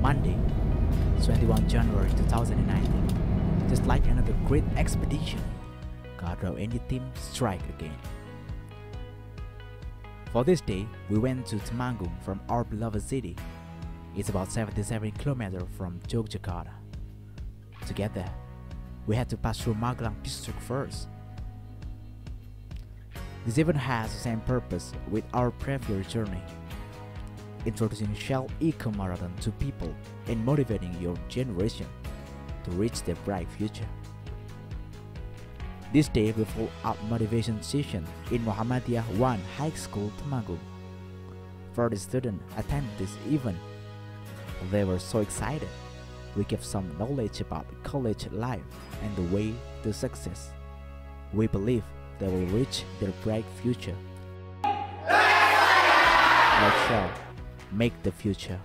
Monday, 21 January 2019, just like another great expedition, Garuda UNY team strike again. For this day, we went to Temanggung from our beloved city. It's about 77 kilometers from Yogyakarta. Together, we had to pass through Magelang district first. This event has the same purpose with our previous journey introducing Shell Eco Marathon to people and motivating your generation to reach their bright future. This day we follow up motivation session in Muhammadiyah 1 High School Temanggung. For the students attend this event, they were so excited. We gave some knowledge about college life and the way to success. We believe they will reach their bright future. Let's make the future